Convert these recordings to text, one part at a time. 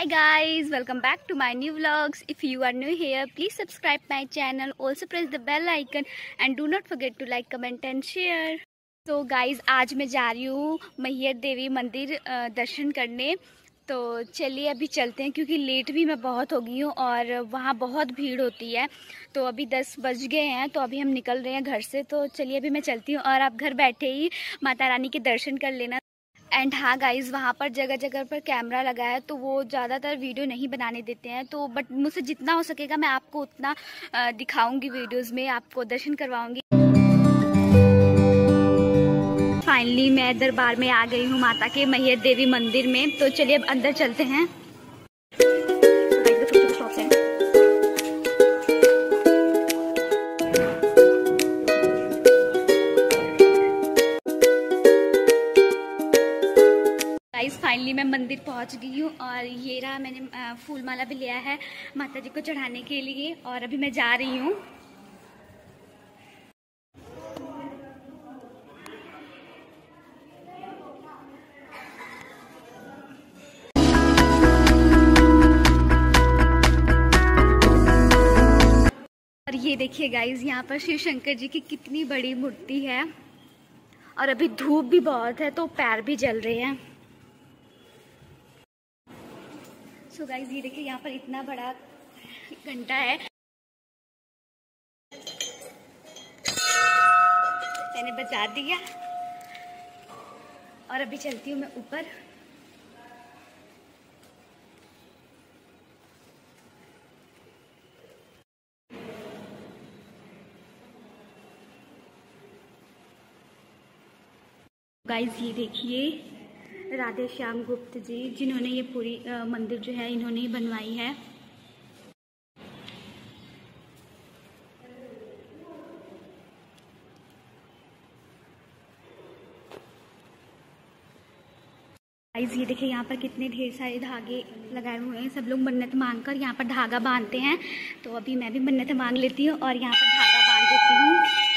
Hi guys, welcome back to my new vlogs. If you are new here, please subscribe my channel. Also press the bell icon and do not forget to like, comment and share. तो guys आज मैं जा रही हूँ मैहर देवी मंदिर दर्शन करने तो चलिए अभी चलते हैं क्योंकि लेट भी मैं बहुत हो गई हूँ और वहाँ बहुत भीड़ होती है तो अभी दस बज गए हैं तो अभी हम निकल रहे हैं घर से तो चलिए अभी मैं चलती हूँ और आप घर बैठे ही माता रानी के दर्शन कर लेना एंड हाँ गाइज़ वहाँ पर जगह जगह पर कैमरा लगा है तो वो ज़्यादातर वीडियो नहीं बनाने देते हैं तो बट मुझसे जितना हो सकेगा, मैं आपको उतना दिखाऊँगी वीडियोस में, आपको दर्शन करवाऊँगी। फाइनली मैं दरबार में आ गई हूँ माता के मैहर देवी मंदिर में तो चलिए अब अंदर चलते हैं। फाइनली मैं मंदिर पहुँच गई हूँ और ये रहा मैंने फूल माला भी लिया है माता जी को चढ़ाने के लिए और अभी मैं जा रही हूँ। और ये देखिए गाइज़ यहाँ पर शिव शंकर जी की कितनी बड़ी मूर्ति है और अभी धूप भी बहुत है तो पैर भी जल रहे हैं। सो गाइज़ ये देखिए, यहाँ पर इतना बड़ा घंटा है। मैंने बचा दिया। और अभी चलती हूँ मैं ऊपर। गाइज़ ये देखिए। राधे श्याम गुप्त जी, जिन्होंने ये पूरी मंदिर जो है, इन्होंने ही बनवाई है। ये देखिए, यहाँ पर कितने ढेर सारे धागे लगाए हुए हैं। सब लोग मन्नत मांग कर यहाँ पर धागा बांधते हैं। तो अभी मैं भी मन्नत मांग लेती हूँ और यहाँ पर धागा बाँध देती हूँ।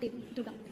देवी दुर्गा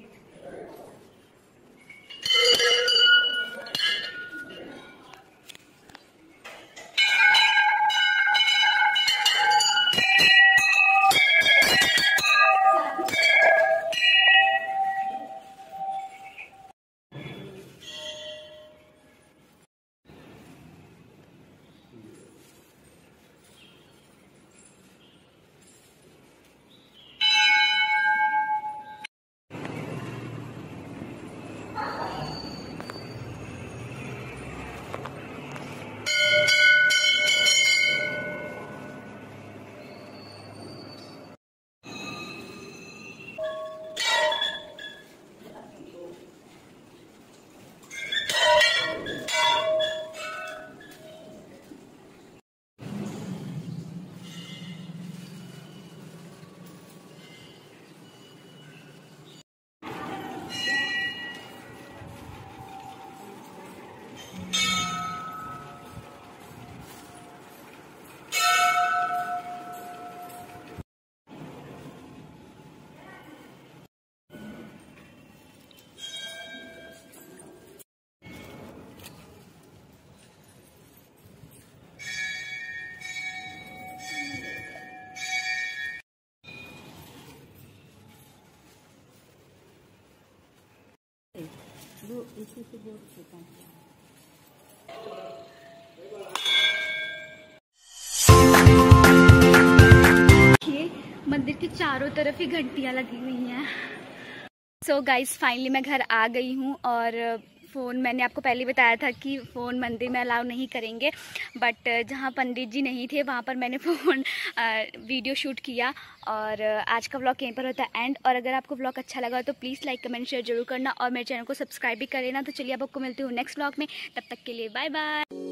इसी से बोर्ड छूटा मंदिर के चारों तरफ़ ही घंटियाँ लगी हुई हैं। सो गाइस फाइनली मैं घर आ गई हूँ और फ़ोन, मैंने आपको पहले बताया था कि फ़ोन मंदिर में अलाउ नहीं करेंगे बट जहाँ पंडित जी नहीं थे, वहाँ पर मैंने फ़ोन वीडियो शूट किया और आज का ब्लॉग यहीं पर होता है एंड और अगर आपको ब्लॉग अच्छा लगा तो प्लीज़ लाइक कमेंट शेयर ज़रूर करना और मेरे चैनल को सब्सक्राइब भी कर लेना। तो चलिए अब आपको मिलती हूँ नेक्स्ट ब्लॉग में। तब तक के लिए बाय बाय